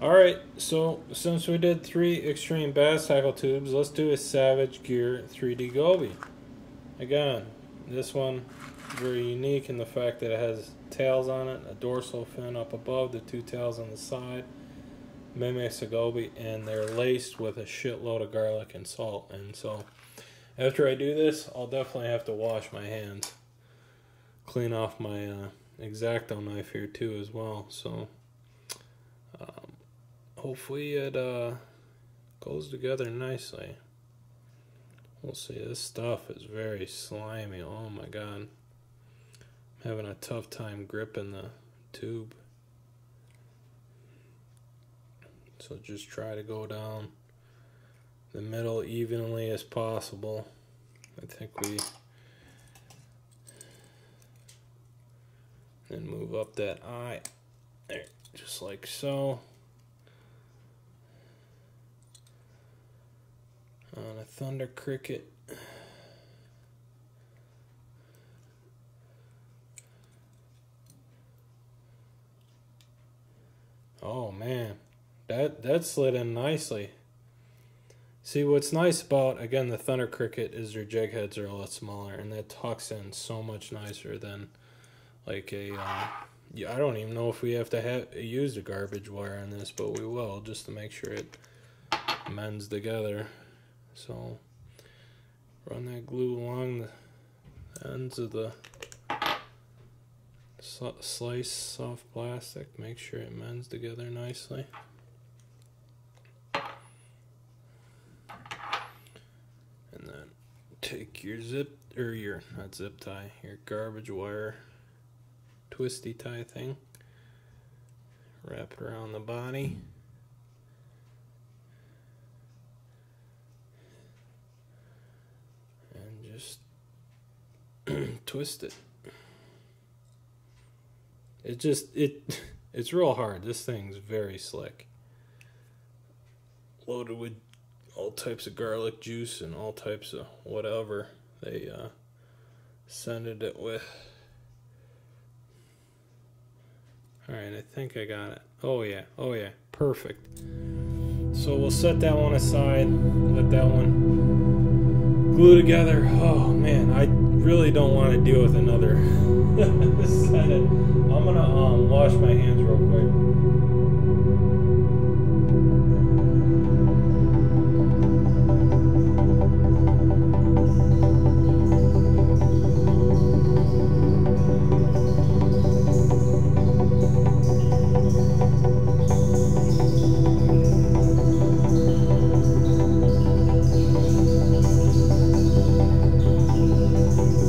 All right, so since we did three extreme bass tackle tubes, let's do a Savage Gear 3D Goby. Again, this one very unique in the fact that it has tails on it, a dorsal fin up above, the two tails on the side, mimics a goby, and they're laced with a shitload of garlic and salt. And so, after I do this, I'll definitely have to wash my hands, clean off my uh, X-Acto knife here too as well. So. Hopefully it uh, goes together nicely. We'll see. This stuff is very slimy. Oh my god. I'm having a tough time gripping the tube. So just try to go down the middle evenly as possible. I think we then move up that eye there just like so. On a Thunder Cricket. Oh man, that that slid in nicely. See what's nice about again the Thunder Cricket is their jig heads are a lot smaller and that tucks in so much nicer than like a. Uh, yeah, I don't even know if we have to have use a garbage wire on this, but we will just to make sure it mends together. So run that glue along the ends of the slice soft plastic. Make sure it mends together nicely. And then take your zip or your not zip tie, your garbage wire twisty tie thing. Wrap it around the body. twist it. It just it it's real hard. This thing's very slick. Loaded with all types of garlic juice and all types of whatever they uh, scented it with. All right, I think I got it. Oh yeah, oh yeah, perfect. So we'll set that one aside. Let that one glue together. Oh man, I really don't want to deal with another. I'm gonna um, wash my hands real quick.